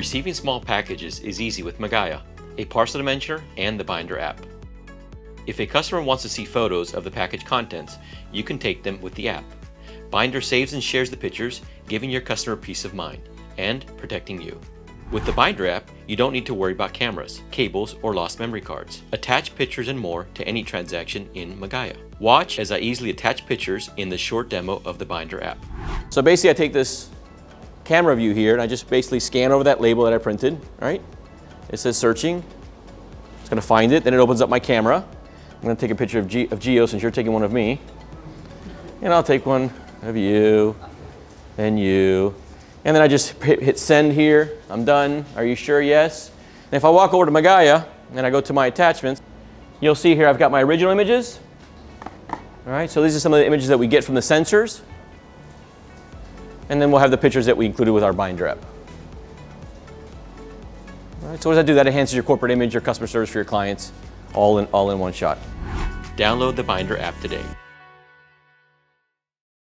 Receiving small packages is easy with Magaya, a parcel dimensioner and the Binder app. If a customer wants to see photos of the package contents, you can take them with the app. Binder saves and shares the pictures, giving your customer peace of mind and protecting you. With the Binder app, you don't need to worry about cameras, cables, or lost memory cards. Attach pictures and more to any transaction in Magaya. Watch as I easily attach pictures in the short demo of the Binder app. So basically I take this camera view here and I just basically scan over that label that I printed, right? It says searching. It's gonna find it, then it opens up my camera. I'm gonna take a picture of, G of Geo since you're taking one of me. And I'll take one of you, and you, and then I just hit, send here. I'm done. Are you sure? Yes. And if I walk over to Magaya and I go to my attachments, you'll see here I've got my original images. All right, so these are some of the images that we get from the sensors. And then we'll have the pictures that we included with our binder app. All right, so as that do that, enhances your corporate image, your customer service for your clients, all in, all in one shot. Download the Binder app today.